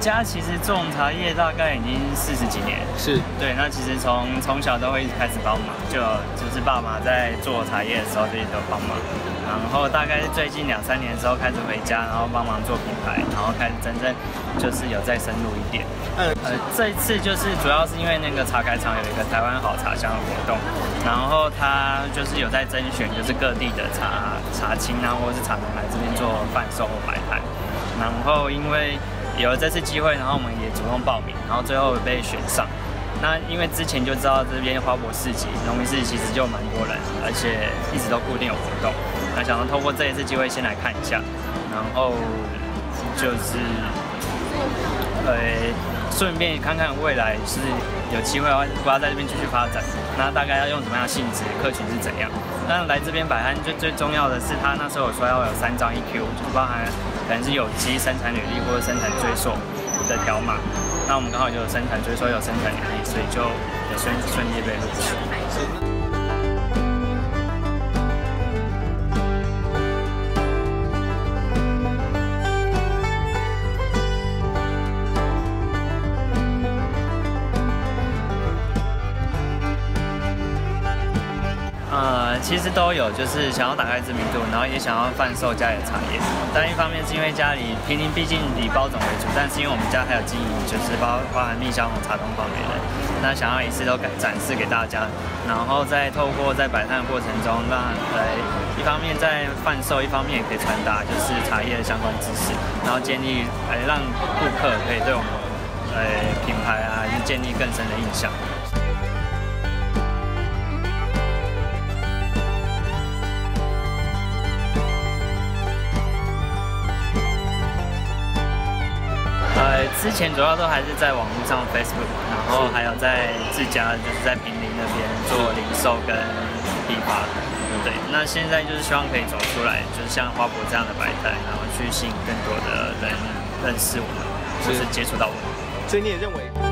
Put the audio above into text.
家其实种茶叶大概已经四十几年，是对。那其实从从小都会一直开始帮忙，就就是爸妈在做茶叶的时候，就一直都帮忙。然后大概是最近两三年的时候开始回家，然后帮忙做品牌，然后开始真正就是有再深入一点。呃，这一次就是主要是因为那个茶改厂有一个台湾好茶香的活动，然后他就是有在甄选，就是各地的茶茶青啊，或者是茶农来这边做贩售或摆摊。然后因为有了这次机会，然后我们也主动报名，然后最后被选上。那因为之前就知道这边花博市集、农民市集其实就蛮多人，而且一直都固定有活动。那想要通过这一次机会先来看一下，然后就是呃顺便看看未来是有机会的话不要在这边继续发展。那大概要用什么样的性质，客群是怎样？那来这边摆摊最最重要的是，他那时候有说要有三张 EQ，就包含可能是有机生产履历或者生产追溯的条码。那我们刚好就有生产追溯有生产履历，所以就也顺顺利被录取。其实都有，就是想要打开知名度，然后也想要贩售家里的茶叶。但一方面是因为家里平林毕竟以包种为主，但是因为我们家还有经营，就是包包含蜜香红茶、东方美人，那想要一次都展示给大家，然后再透过在摆摊的过程中，让来一方面在贩售，一方面也可以传达就是茶叶的相关知识，然后建立来让顾客可以对我们呃品牌啊，还是建立更深的印象。之前主要都还是在网络上 Facebook，然后还有在自家就是在平林那边做零售跟批发。对，那现在就是希望可以走出来，就是像花博这样的摆摊，然后去吸引更多的人认识我们，就是接触到我们。所以你也认为？